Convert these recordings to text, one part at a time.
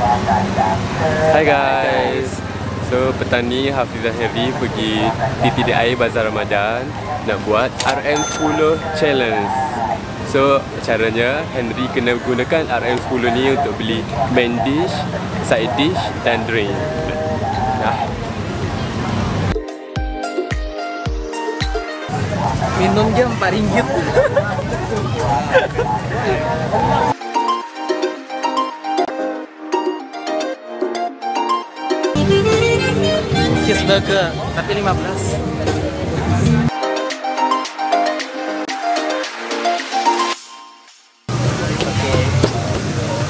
Hai guys. So petang ni Hafizah Heavy pergi air Bazar Ramadan Nak buat RM10 Challenge. So caranya Henry kena gunakan RM10 ni untuk beli main dish, side dish dan drink. Dah Minum je 4 Cheeseburger tapi 15 Oke.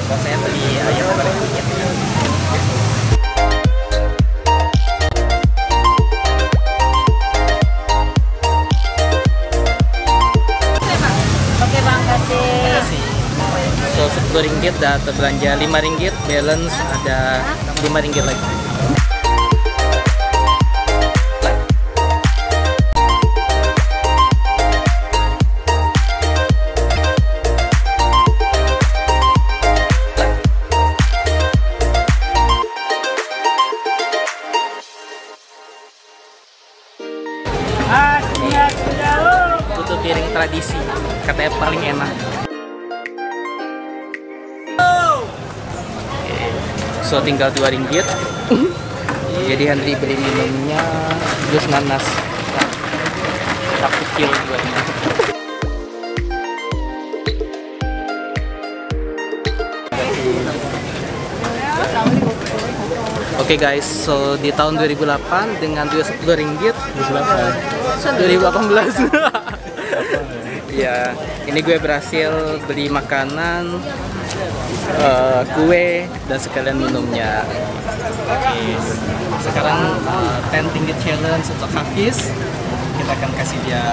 Saya beli ayam goreng ringgit Oke bang, kasih. So 10 ringgit dah terbelanja 5 ringgit balance ada 5 ringgit lagi piring tradisi katanya paling enak. So tinggal 2 ringgit. Jadi Henry beli minumnya jus nanas. Kilo dua ringgit Oke guys, so di tahun 2008 dengan duit 10 ringgit. 2018 Ya, ini gue berhasil beli makanan, eh, kue, dan sekalian minumnya. Oke, sekarang eh, 10 ringgit challenge untuk Hafiz. Kita akan kasih dia.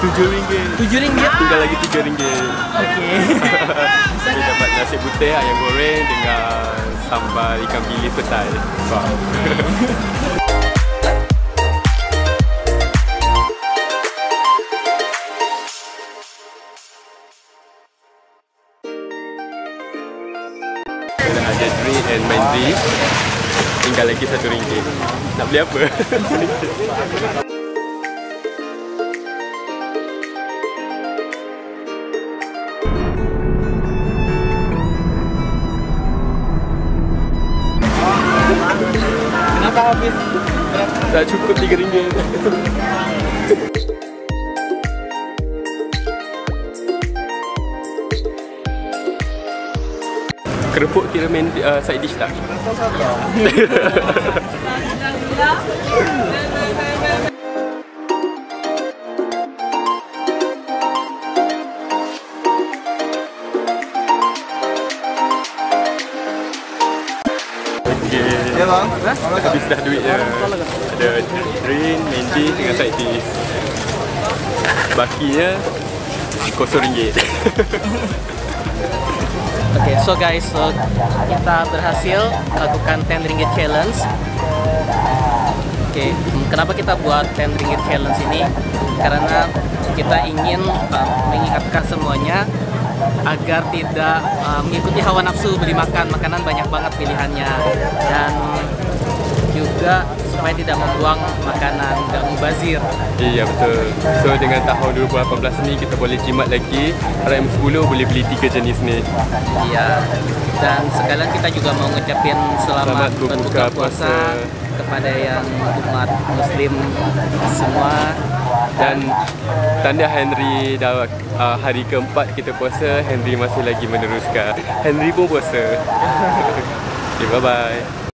Berapa? RM7 7 ringgit? Tinggal lagi RM3 Oke. Kita dapat nasi putih, ayam goreng dengan sambal ikan bilis petai Wow ada drink and main dish Tinggal lagi satu ringgit Nak beli apa? Kenapa habis? Dah cukup tiga ringgit Kerupuk kira main uh, side dish tak? Okay. Ya bang. Habis dah duitnya Ada drink, main dish dengan side dish Bakinya kosong ringgit Oke, so guys, so kita berhasil lakukan 10 ringgit challenge. Oke, kenapa kita buat 10 ringgit challenge ini? Karena kita ingin uh, mengingatkan semuanya agar tidak uh, mengikuti hawa nafsu beli makan. Makanan banyak banget pilihannya dan juga supaya tidak membuang makanan dan mubazir. Iya betul So dengan tahun 2018 ni kita boleh jimat lagi RM10 boleh beli tiga jenis ni Iya. Dan sekalian kita juga mau ngucapin selamat, Selamat berbuka puasa. kepada yang umat muslim semua Dan tanda Henry dah uh, hari keempat kita puasa Henry masih lagi meneruskan. Henry pun puasa. Okay bye bye